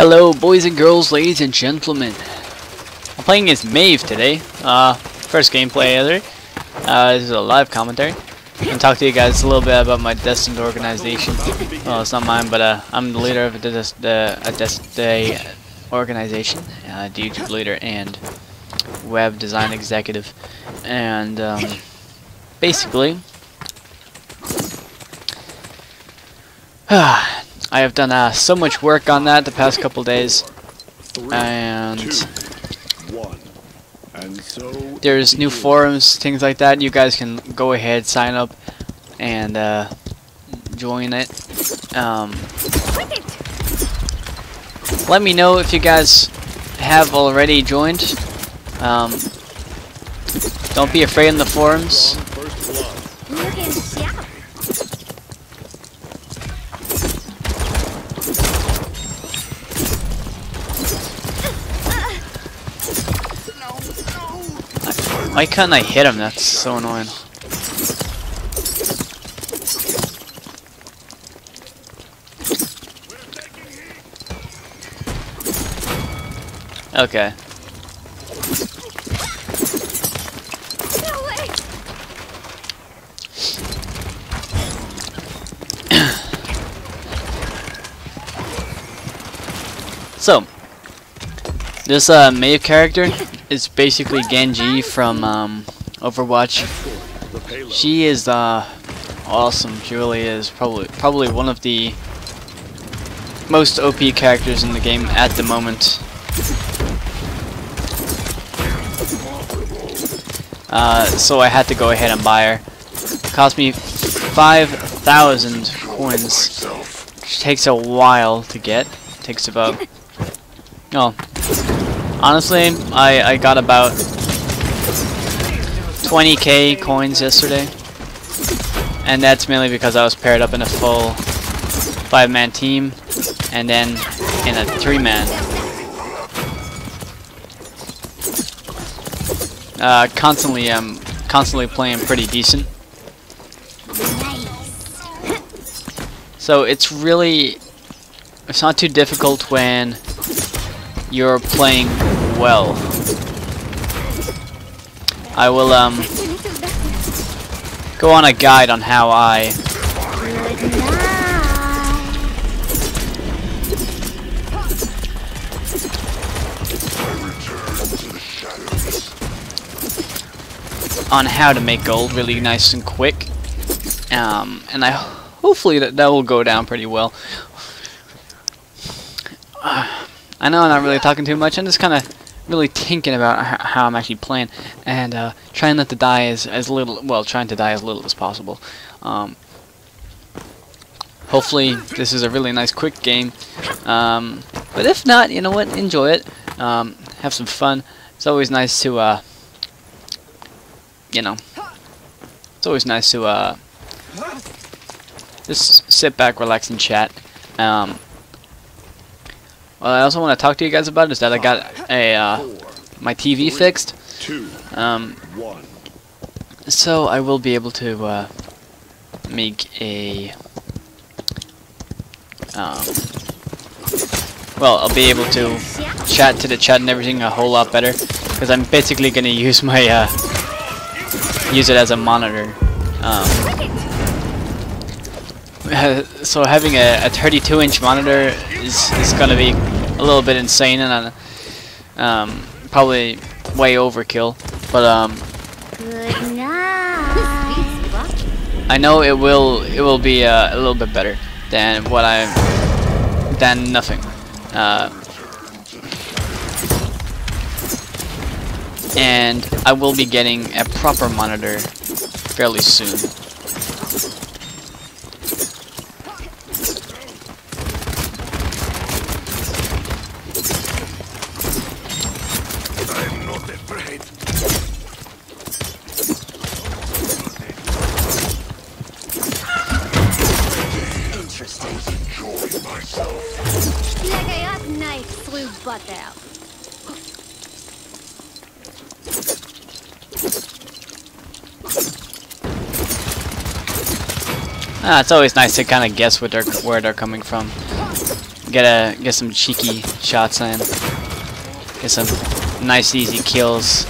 Hello, boys and girls, ladies and gentlemen. I'm playing as Maeve today. Uh, first gameplay ever. Uh, this is a live commentary. Gonna talk to you guys a little bit about my destined organization. Well, it's not mine, but uh, I'm the leader of the, a Destined organization, uh, YouTube leader and web design executive, and um, basically, I have done uh, so much work on that the past couple days, and there's new forums, things like that. You guys can go ahead, sign up, and uh, join it. Um, let me know if you guys have already joined. Um, don't be afraid in the forums. Why can't I hit him? That's so annoying. Okay. so, this uh, character is basically Genji from um, Overwatch. She is uh, awesome. She really is probably probably one of the most OP characters in the game at the moment. Uh, so I had to go ahead and buy her. Cost me 5,000 coins, which takes a while to get. Takes about... Oh. Honestly, I, I got about 20k coins yesterday. And that's mainly because I was paired up in a full 5-man team, and then in a 3-man Uh, constantly, I'm constantly playing pretty decent. So it's really, it's not too difficult when you're playing well. I will um go on a guide on how I on how to make gold really nice and quick. Um, and I hopefully that that will go down pretty well. Uh, I know I'm not really talking too much. I'm just kind of really thinking about how I'm actually playing and uh, trying not to die as as little. Well, trying to die as little as possible. Um, hopefully this is a really nice quick game. Um, but if not, you know what? Enjoy it. Um, have some fun. It's always nice to uh, you know, it's always nice to uh, just sit back, relax, and chat. Um, what I also want to talk to you guys about is that I got a uh, my TV fixed. Um, so I will be able to uh, make a um, well, I'll be able to chat to the chat and everything a whole lot better because I'm basically going to use my uh, use it as a monitor. Um, so having a, a 32 inch monitor is, is going to be a little bit insane and uh, um, probably way overkill. But um, I know it will it will be uh, a little bit better than what I than nothing. Uh, and I will be getting a proper monitor fairly soon. Ah, it's always nice to kind of guess where they're where they're coming from. get a get some cheeky shots in, get some nice easy kills.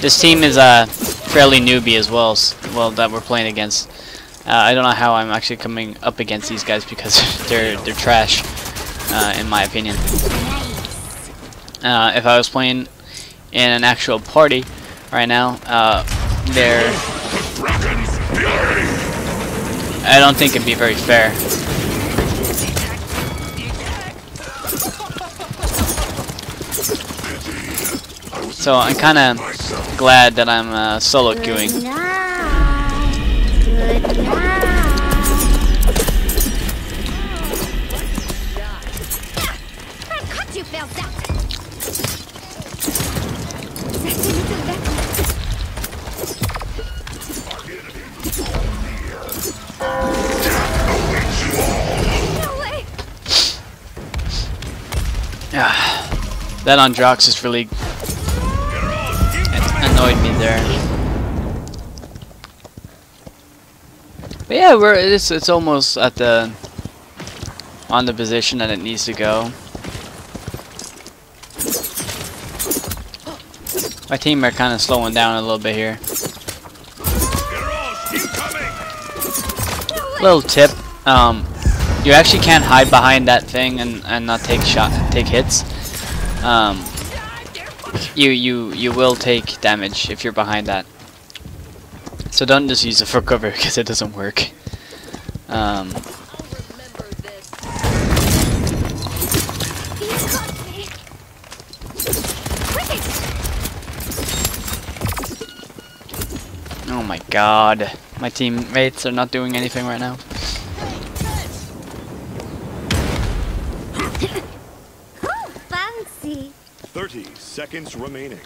This team is uh, fairly newbie as well, well that we're playing against. Uh, I don't know how I'm actually coming up against these guys because they're they're trash, uh, in my opinion. Uh, if I was playing in an actual party right now, uh, they're I don't think it'd be very fair. So I'm kind of glad that I'm uh, solo queuing. That Androxus really annoyed me there. But yeah, we're it's it's almost at the on the position that it needs to go. My team are kind of slowing down a little bit here. Little tip, um, you actually can't hide behind that thing and, and not take shot take hits. Um, you you you will take damage if you're behind that. So don't just use it for cover because it doesn't work. Um, oh my god. My teammates are not doing anything right now. Seconds remaining.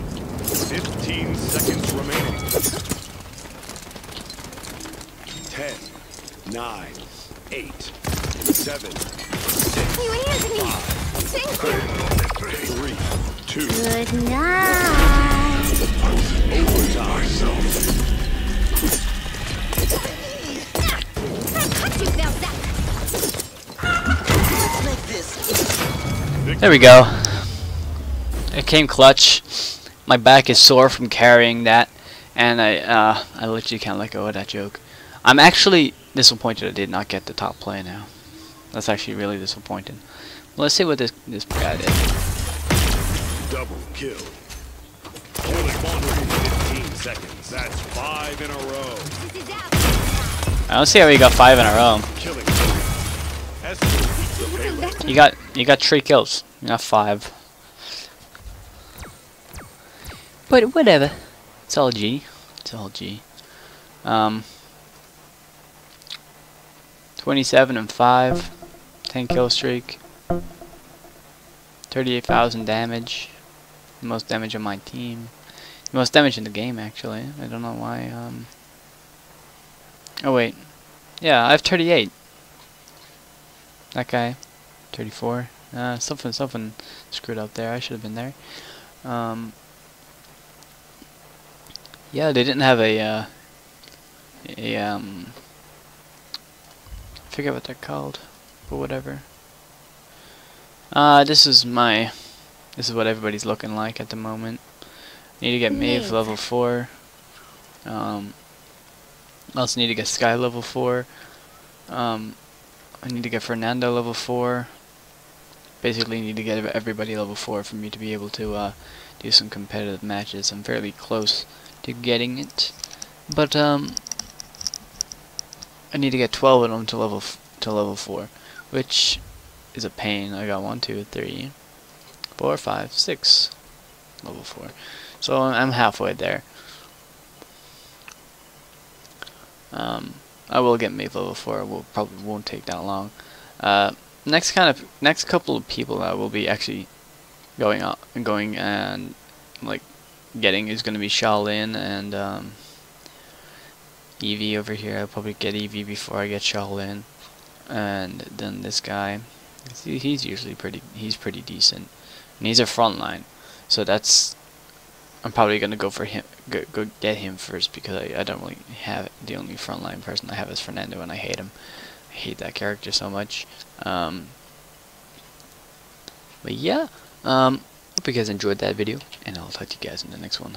Fifteen seconds remaining. Ten, nine, eight, seven, You heard me. Thank you. three, two, Good night. overtime. There we go. It came clutch. My back is sore from carrying that, and I uh, I literally can't let go of that joke. I'm actually disappointed I did not get the top play now. That's actually really disappointing. Well, let's see what this this guy did. Double kill. Killing Monry in 15 seconds. That's five in a row. This is out. I don't see how he got five in a row. Killing. Esther beats the payload. You got you got three kills, not five. But whatever. It's all G. It's all G. Um. 27 and 5. 10 kill streak. 38,000 damage. The most damage on my team. Most damage in the game, actually. I don't know why. Um. Oh, wait. Yeah, I have 38. That guy. 34. Uh, something, something screwed up there. I should have been there. Um, yeah, they didn't have a, uh, a, um, I forget what they're called, but whatever. Uh, this is my, this is what everybody's looking like at the moment. Need to get Maeve Maeve. level 4. Um, also need to get Skye level 4. Um, I need to get Fernando level 4. Basically need to get everybody level 4 for me to be able to uh, do some competitive matches. I'm fairly close to getting it. But um I need to get 12 of them to level f to level 4, which is a pain. I got one, two, three, four, five, six level 4. So I'm halfway there. Um I will get Maeve level 4. It will probably won't take that long. Uh next kind of next couple of people that will be actually going up and going and like getting is going to be Sha Lin and um, Evie over here. I'll probably get Evie before I get Sha Lin, and then this guy, he's usually pretty. He's pretty decent, and he's a front line, so that's. I'm probably gonna go for him. Go, go get him first because I, I don't really have the only frontline person I have is Fernando, and I hate him. I hate that character so much. Um, but yeah, um, hope you guys enjoyed that video, and I'll talk to you guys in the next one.